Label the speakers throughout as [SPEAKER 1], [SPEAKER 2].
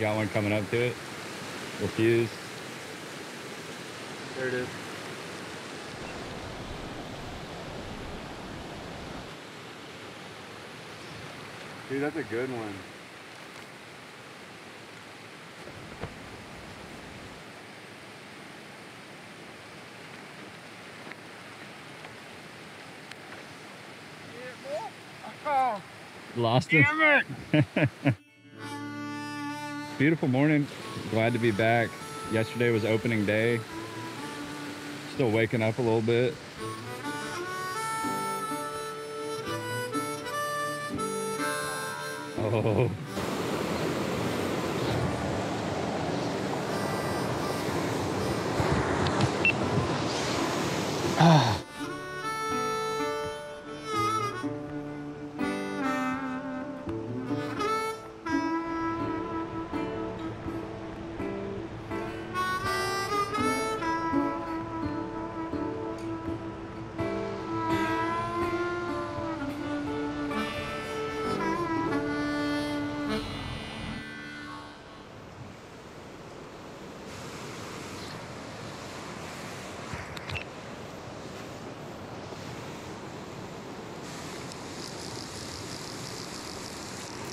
[SPEAKER 1] got one coming up to it. Refuse.
[SPEAKER 2] There it is.
[SPEAKER 3] Dude, that's a good one.
[SPEAKER 1] Lost him.
[SPEAKER 3] damn it!
[SPEAKER 1] Beautiful morning. Glad to be back. Yesterday was opening day. Still waking up a little bit. Oh. Ah.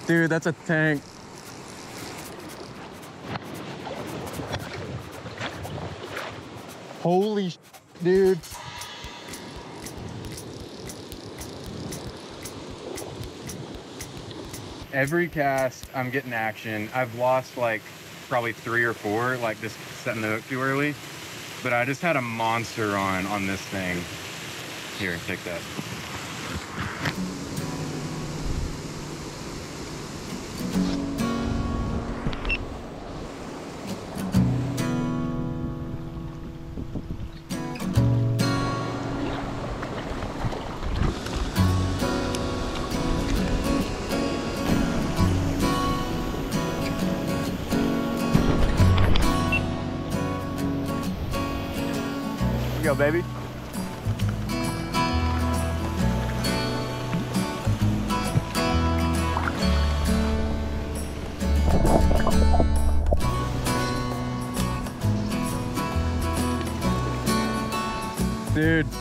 [SPEAKER 2] Dude, that's a tank. Holy dude.
[SPEAKER 3] Every cast, I'm getting action. I've lost like probably three or four, like just setting the hook too early. But I just had a monster on on this thing. Here, take that.
[SPEAKER 2] Baby. Dude.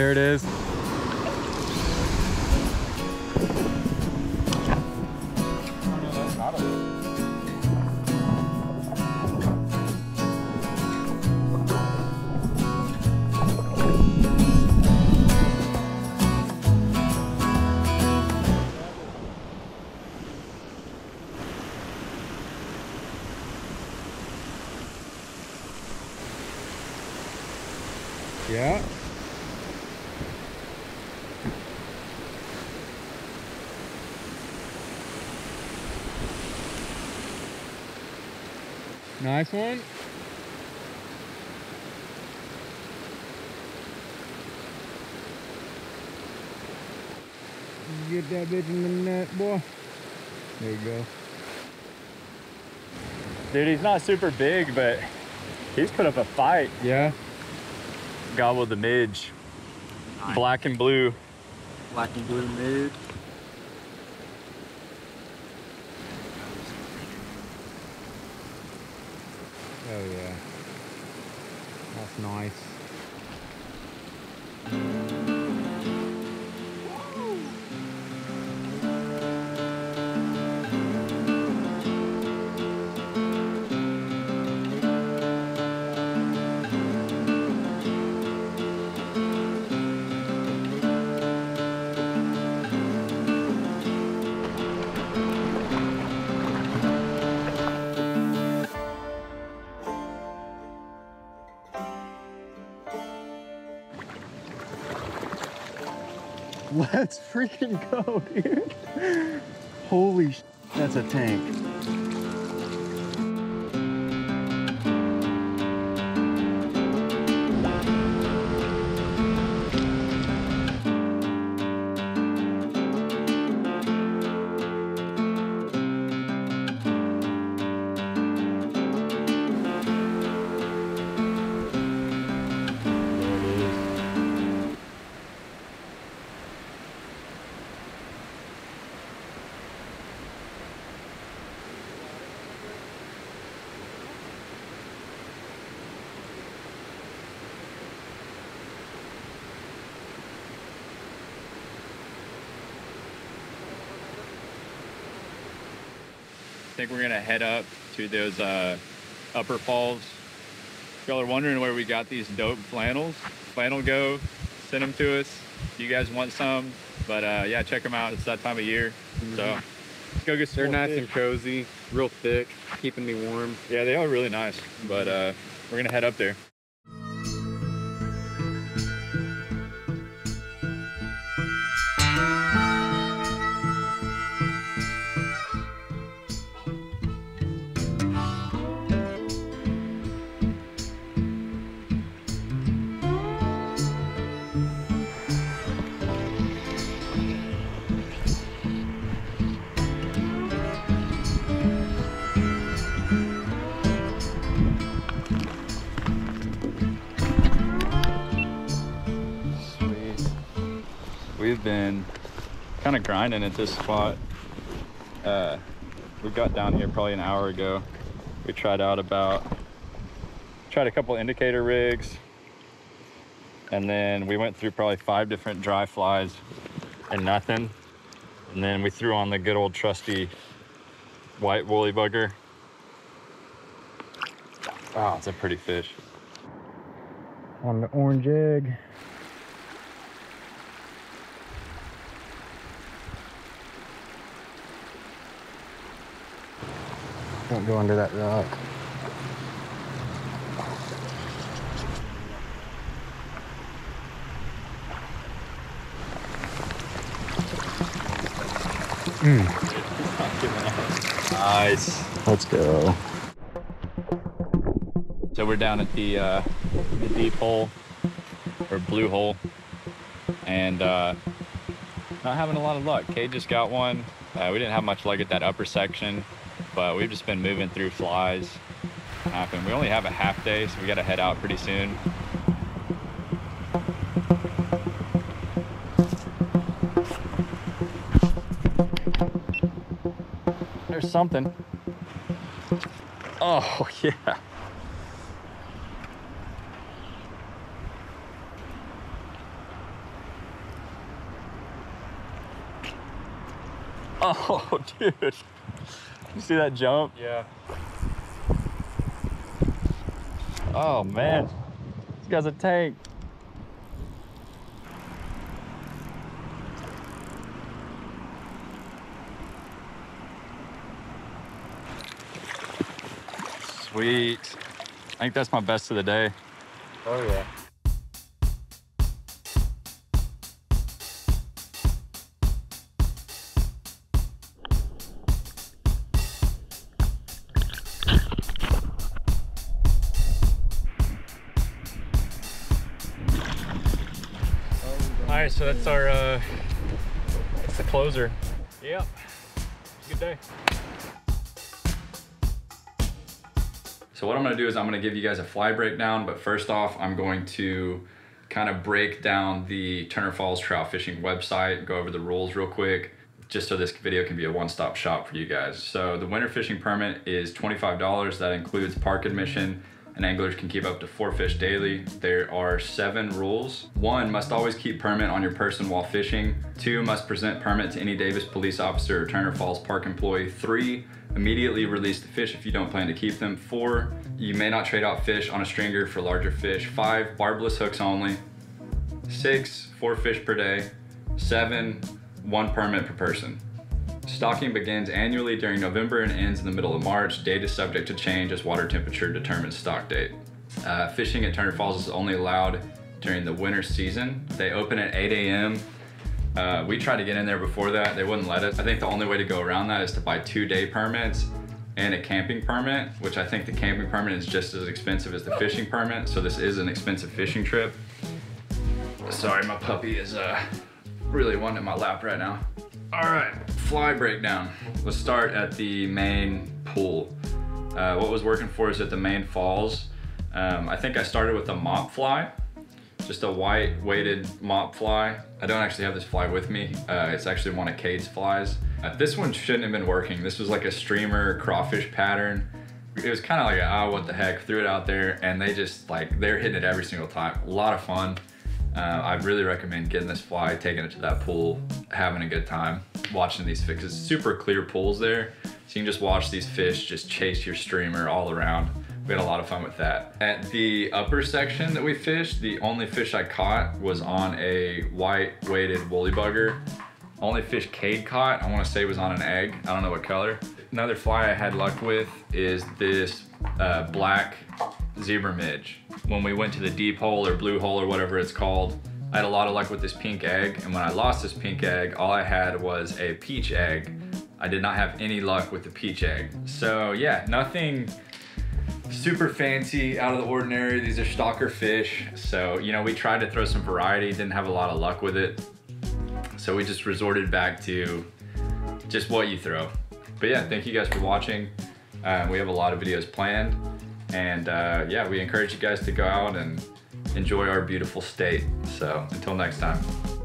[SPEAKER 2] There it is.
[SPEAKER 1] Yeah. Nice one. Get that bitch in the net, boy. There you go.
[SPEAKER 2] Dude, he's not super big, but he's put up a fight.
[SPEAKER 1] Yeah.
[SPEAKER 2] Gobbled the midge. Black and blue.
[SPEAKER 4] Black and blue mood.
[SPEAKER 1] Oh yeah. That's nice.
[SPEAKER 2] Let's freaking go, dude. Holy sh- that's a tank.
[SPEAKER 1] Think we're gonna head up to those uh, upper falls. Y'all are wondering where we got these dope flannels, FlannelGo send them to us. You guys want some, but uh, yeah, check them out. It's that time of year, so let's go get some.
[SPEAKER 3] They're nice
[SPEAKER 1] fish.
[SPEAKER 3] and cozy, real thick, keeping me warm.
[SPEAKER 1] Yeah, they are really nice, but uh, we're gonna head up there. We've been kind of grinding at this spot. Uh, we got down here probably an hour ago. We tried out about, tried a couple indicator rigs, and then we went through probably five different dry flies and nothing. And then we threw on the good old trusty white woolly bugger. Wow, it's a pretty fish.
[SPEAKER 2] On the orange egg. Don't go under that rock.
[SPEAKER 1] Nice.
[SPEAKER 2] Let's go.
[SPEAKER 1] So we're down at the uh, the deep hole or blue hole, and uh, not having a lot of luck. Cade just got one. Uh, we didn't have much luck at that upper section, but we've just been moving through flies. Happen. We only have a half day, so we got to head out pretty soon. There's something. Oh yeah. Oh, dude. You see that jump?
[SPEAKER 3] Yeah.
[SPEAKER 1] Oh, man. This guy's a tank. Sweet. I think that's my best of the day.
[SPEAKER 3] Oh yeah.
[SPEAKER 1] So that's our, uh, that's the closer. Yep. Good day. So what I'm gonna do is I'm gonna give you guys a fly breakdown, but first off, I'm going to kind of break down the Turner Falls Trout Fishing website, go over the rules real quick, just so this video can be a one-stop shop for you guys. So the winter fishing permit is $25. That includes park admission, and anglers can keep up to four fish daily. There are seven rules. One, must always keep permit on your person while fishing. Two, must present permit to any Davis police officer or Turner Falls Park employee. Three, immediately release the fish if you don't plan to keep them. Four, you may not trade out fish on a stringer for larger fish. Five, barbless hooks only. Six, four fish per day. Seven, one permit per person. Stocking begins annually during November and ends in the middle of March. Date is subject to change as water temperature determines stock date. Uh, fishing at Turner Falls is only allowed during the winter season. They open at 8 a.m. Uh, we tried to get in there before that. They wouldn't let us. I think the only way to go around that is to buy two day permits and a camping permit, which I think the camping permit is just as expensive as the fishing permit. So this is an expensive fishing trip. Sorry, my puppy is uh, really wanting in my lap right now. All right, fly breakdown. Let's start at the main pool. Uh, what was working for us at the main falls? Um, I think I started with a mop fly, just a white weighted mop fly. I don't actually have this fly with me. Uh, it's actually one of Cade's flies. Uh, this one shouldn't have been working. This was like a streamer crawfish pattern. It was kind of like, ah, what the heck, threw it out there and they just like, they're hitting it every single time. A lot of fun. Uh, I really recommend getting this fly, taking it to that pool, having a good time, watching these fixes. Super clear pools there, So you can just watch these fish just chase your streamer all around. We had a lot of fun with that. At the upper section that we fished, the only fish I caught was on a white weighted woolly bugger. Only fish Cade caught, I wanna say was on an egg. I don't know what color. Another fly I had luck with is this uh, black zebra midge. When we went to the deep hole or blue hole or whatever it's called, I had a lot of luck with this pink egg. And when I lost this pink egg, all I had was a peach egg. I did not have any luck with the peach egg. So yeah, nothing super fancy, out of the ordinary. These are stocker fish. So, you know, we tried to throw some variety, didn't have a lot of luck with it. So we just resorted back to just what you throw. But yeah, thank you guys for watching. Uh, we have a lot of videos planned. And uh, yeah, we encourage you guys to go out and enjoy our beautiful state. So until next time.